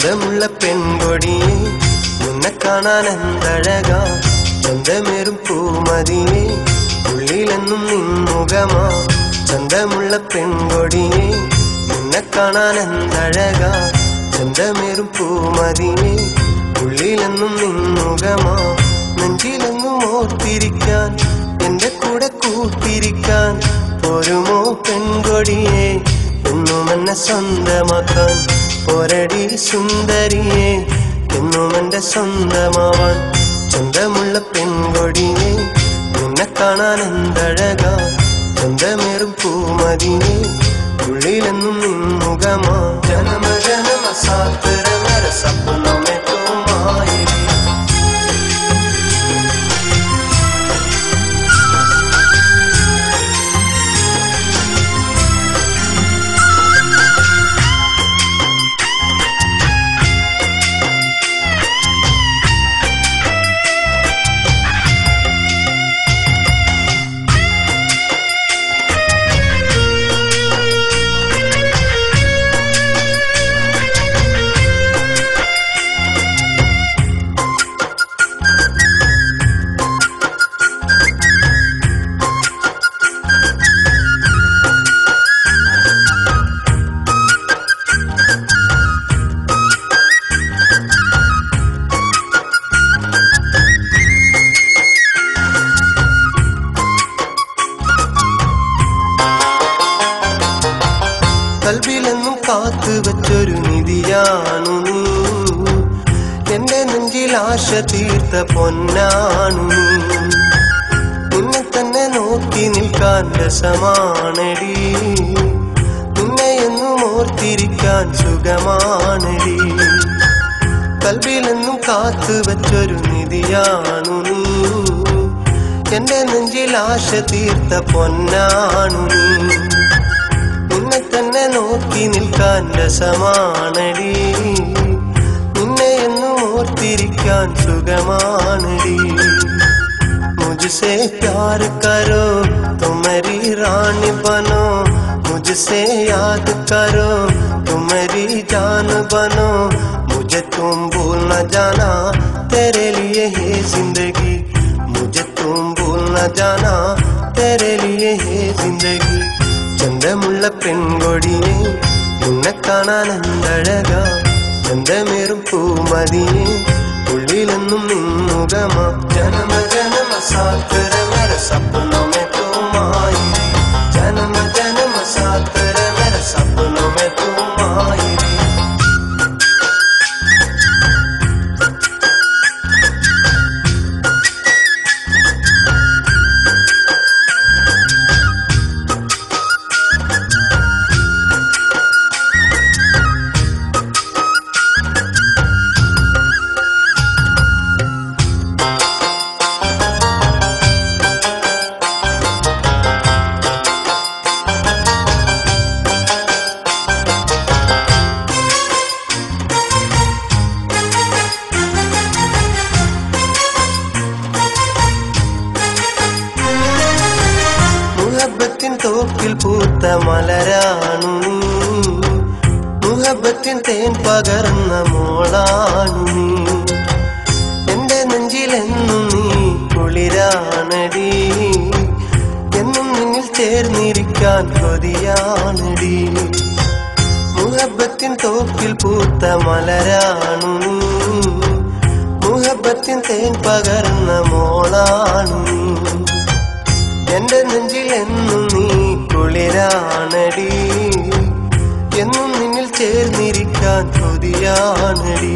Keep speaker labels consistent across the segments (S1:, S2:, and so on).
S1: ചന്തമുള്ള പെൺകൊടിയെ നിന്നെ കാണാൻ എന്തഴകാ? ചന്തമേറും പൂമതിയെ ഉള്ളിലെന്നും നിൻമുഖമാ. ചന്തമുള്ള പെൺകൊടിയെ നിന്നെ കാണാൻ എന്തഴകാ? ചന്തമേറും പൂമതിയെ ഉള്ളിലെന്നും നിൻമുഖമാ. നെഞ്ചിലെങ്ങും ഓർത്തിരിക്കാൻ എന്റെ കൂടെ കൂട്ടിരിക്കാൻ പോരുമോ പെൺകൊടിയെ? എന്നും എന്നെ സ്വന്തമാക്കാൻ പോരടി സുന്ദരിയെ എന്നും എന്റെ സ്വന്തമാവാൻ ചന്തമുള്ള പെൺകൊടിയെ നിന്നെ കാണാൻ എന്തഴകാ ചന്തമേറും പൂമതിയെ ഉള്ളിലെന്നും നിൻമുഖമാ ജനമ ജനമ സാത്തരമര സപ്പനമേ കാത്തു വച്ചൊരു നിധിയാണു നീ. എന്റെ നെഞ്ചിൽ ആശ തീർത്ത പൊന്നാണു നീ. നിന്നെ തന്നെ നോക്കി നിൽക്കാൻ രസമാണടി. നിന്നെ എന്നും ഓർത്തിരിക്കാൻ സുഖമാണടി. കൽവിലെന്നും കാത്തു വച്ചൊരു നിധിയാണു നീ. എന്റെ നെഞ്ചിൽ ആശ തീർത്ത പൊന്നാണു നീ. രസമാണടി നിന്നെ എന്നും प्यार करो तुम्हारी रानी बनो मुझसे याद करो तुम्हारी जान बनो मुझे तुम भूल न जाना तेरे लिए है ज़िंदगी मुझे तुम भूल न जाना तेरे लिए है ज़िंदगी ചന്തമുള്ള പെൺകൊടിയേ കാണാൻ എന്തഴകാ ചന്തമേറും പൂമതിയെ ഉള്ളിലെന്നും നിന്നുകമാ. ജനമ ജനമ സാത്തരമര സപ്പനമേ തോക്കിൽ പൂത്ത മലരാണു. നീ മുഹബത്തിൻ തേൻ പകർന്ന മോളാണു നീ. എന്റെ നെഞ്ചിലെന്നും നീ കുളിരാണടി. എന്നും നിന്നിൽ ചേർന്നിരിക്കാൻ കൊതിയാണടി. മുഹബത്തിൻ തോക്കിൽ പൂത്ത മലരാണു നീ. മുഹബത്തിൻ തേൻ പകർന്ന മോളാണു നീ. എന്റെ നെഞ്ചിലെന്നും നീ ചേർന്നിരിക്കാൻ കൊതിയാണടി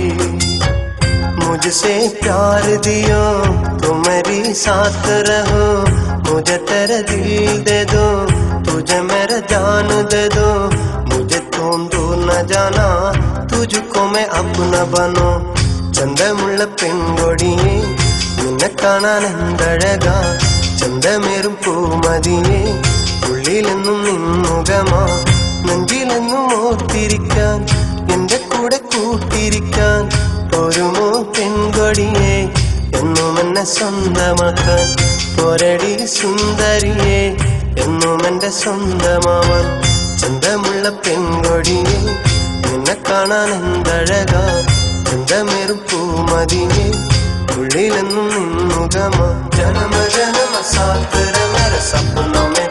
S1: मुझसे प्यार दियो तुम मेरी साथ रहो मुझे तेरा दिल दे दो तुझे मेरा जान दे दो मुझे तुम दूर न जाना तुझको मैं अपना बनो ചന്തമുള്ള പെൺകൊടിയെ നിന്നെ കാണാൻ എന്തഴകാ ചന്തമേറും പൂമതിയെ ഉള്ളിലെന്നും നിന്നുകമാ നെഞ്ചിലെന്നും ഓർത്തിരിക്കാൻ എന്റെ കൂടെ കൂട്ടിരിക്കാൻ ഒരുമോ പെൺകൊടിയെ എന്നും എന്നെ സ്വന്തമാക്കാൻ? പൊരടി സുന്ദരിയെ എന്നും എന്റെ സ്വന്തമാവാൻ. ചന്തമുള്ള പെൺകൊടിയെ എന്നെ കാണാൻ എന്തഴക? ചന്തമേറും ഉള്ളിലെന്നും നിന്നുകമാ. ജനമ ജനമ സാത്തരമര സപ്നമേ